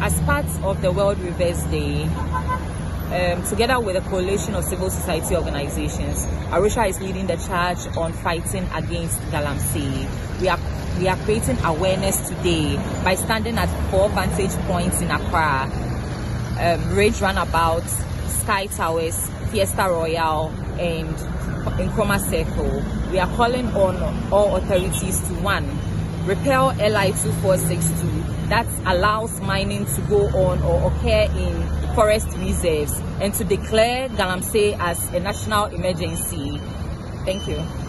as part of the World Rivers Day, um, together with a coalition of civil society organizations, A Rocha is leading the charge on fighting against galamsey. We are we are creating awareness today by standing at four vantage points in Accra, um, Ridge Runabout, Sky Towers, Fiesta Royale, and in Circle. We are calling on all authorities to one, repel LI 2462 that allows mining to go on or occur in forest reserves and to declare Galamsey as a national emergency. Thank you.